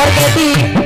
porque ti